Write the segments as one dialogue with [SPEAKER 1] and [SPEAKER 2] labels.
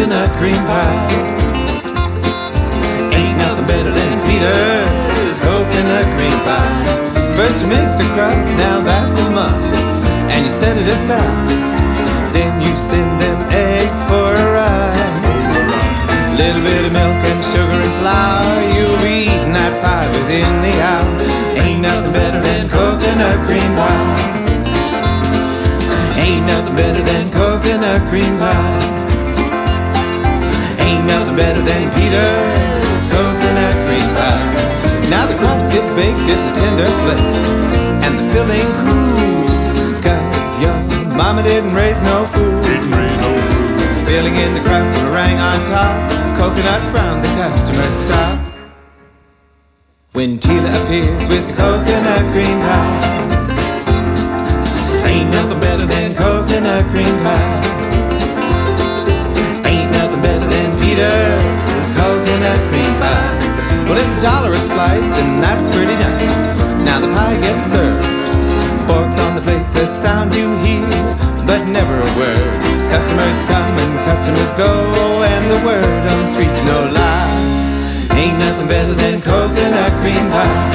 [SPEAKER 1] coconut cream pie. Ain't nothing better than Peter's coconut cream pie. First you make the crust, now that's a must, and you set it aside. Then you send them eggs for a ride. Little bit of milk and sugar and flour, you'll be eating that pie within the hour. Ain't nothing better than coconut cream pie. Ain't nothing better than coconut cream pie. Ain't nothing better than Peter's coconut cream pie. Now the crust gets baked, it's a tender flake, and the filling cools, cause your mama didn't raise no food. Filling in the crust, meringue on top, coconuts brown, the customers stop. When Tila appears with the coconut cream pie, ain't nothing better than coconut cream slice, and that's pretty nice. Now the pie gets served. Forks on the plates, the sound you hear, but never a word. Customers come and customers go, and the word on the street's no lie. Ain't nothing better than coconut cream pie.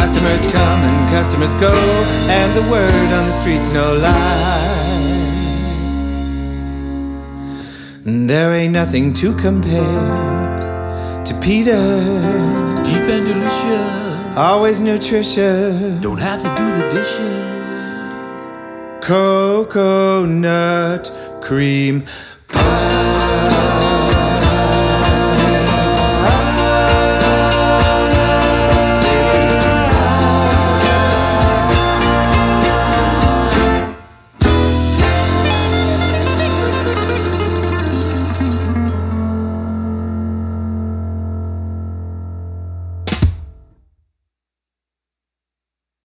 [SPEAKER 1] Customers come and customers go, and the word on the street's no lie. There ain't nothing to compare to Peter.
[SPEAKER 2] Deep and delicious.
[SPEAKER 1] Always nutritious.
[SPEAKER 2] Don't have to do the dishes.
[SPEAKER 1] Coconut cream pie.